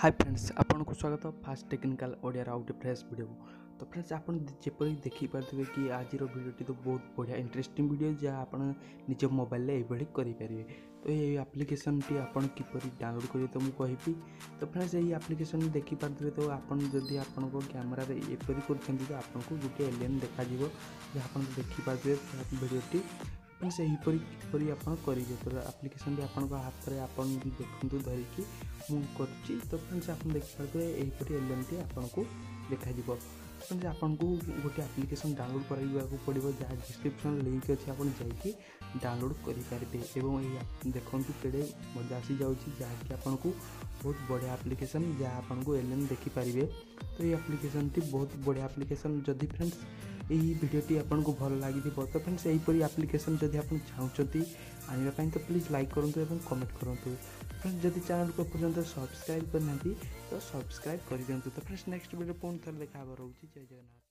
high friends ଆପଣଙ୍କୁ ସ୍ୱାଗତ first technical ଓଡ଼ିଆର ଆଉ ଗୋଟେ ଫ୍ରେଶ୍ ଭିଡ଼ିଓକୁ ତ ଫ୍ରେଣ୍ଡସ୍ ଆପଣ ଯେପରି ଦେଖିପାରୁଥିବେ କି ଆଜିର ଭିଡ଼ିଓଟି ତ ବହୁତ ବଢ଼ିଆ ଇଣ୍ଟରେଷ୍ଟିଂ ଭିଡ଼ିଓ ଯାହା ଆପଣ ନିଜ ମୋବାଇଲରେ ଏଇଭଳି କରିପାରିବେ ତ ଏହି ଆପ୍ଲିକେସନ୍ଟି ଆପଣ କିପରି ଡାଉନଲୋଡ଼୍ କରିବେ ତ ମୁଁ କହିବି ତ ଫ୍ରେଣ୍ଡସ୍ ଏହି ଆପ୍ଲିକେସନ୍ ଦେଖିପାରୁଥିବେ ତ ଆପଣ ଯଦି ଆପଣଙ୍କ କ୍ୟାମେରାରେ ଏପରି କରୁଛନ୍ତି ତ ଆପଣଙ୍କୁ ଗୋଟିଏ ଏଲିଏନ୍ ଦେଖାଯିବ ଯାହା ଆପଣ ଦେଖିପାରୁଥିବେ ଭିଡ଼ିଓଟି ମାନେ ସେହିପରି କିପରି ଆପଣ କରିବେ ତ ଆପ୍ଲିକେସନ୍ଟି ଆପଣଙ୍କ ହାତରେ ଆପଣ ଦେଖନ୍ତୁ ଧରିକି ମୁଁ କରୁଛି ତ ଫ୍ରେଣ୍ଡସ୍ ଆପଣ ଦେଖିପାରୁଥିବେ ଏହିପରି ଏଲ୍ଏମ୍ଟି ଆପଣଙ୍କୁ ଦେଖାଯିବ ଫ୍ରେଣ୍ଡସ୍ ଆପଣଙ୍କୁ ଗୋଟେ ଆପ୍ଲିକେସନ୍ ଡାଉନଲୋଡ଼୍ କରିବାକୁ ପଡ଼ିବ ଯାହା ଡିସ୍କ୍ରିପ୍ସନ୍ ଲିଙ୍କ୍ ଅଛି ଆପଣ ଯାଇକି ଡାଉନଲୋଡ଼୍ କରିପାରିବେ ଏବଂ ଏହି ଦେଖନ୍ତୁ କେଡ଼େ ମଜା ଆସିଯାଉଛି ଯାହାକି ଆପଣଙ୍କୁ ବହୁତ ବଢ଼ିଆ ଆପ୍ଲିକେସନ୍ ଯାହା ଆପଣଙ୍କୁ ଏଲ୍ ଏମ୍ ଦେଖିପାରିବେ ତ ଏହି ଆପ୍ଲିକେସନ୍ଟି ବହୁତ ବଢ଼ିଆ ଆପ୍ଲିକେସନ୍ ଯଦି ଫ୍ରେଣ୍ଡସ୍ ଏହି ଭିଡ଼ିଓଟି ଆପଣଙ୍କୁ ଭଲ ଲାଗିଥିବ ତ ଫ୍ରେଣ୍ଡସ୍ ଏହିପରି ଆପ୍ଲିକେସନ୍ ଯଦି ଆପଣ ଚାହୁଁଛନ୍ତି ଆଣିବା ପାଇଁ ତ ପ୍ଲିଜ୍ ଲାଇକ୍ କରନ୍ତୁ ଏବଂ କମେଣ୍ଟ କରନ୍ତୁ ଫ୍ରେଣ୍ଡସ୍ ଯଦି ଚ୍ୟାନେଲ୍କୁ ଏପର୍ଯ୍ୟନ୍ତ ସବସ୍କ୍ରାଇବ୍ କରିନାହାନ୍ତି ତ ସବସ୍କ୍ରାଇବ୍ କରିଦିଅନ୍ତୁ ତ ଫ୍ରେଣ୍ଡସ୍ ନେକ୍ସଟ ଭିଡ଼ିଓ ପୁଣି ଥରେ ଦେଖା ହେବ ରହୁଛି ଜୟ ଜଗନ୍ନାଥ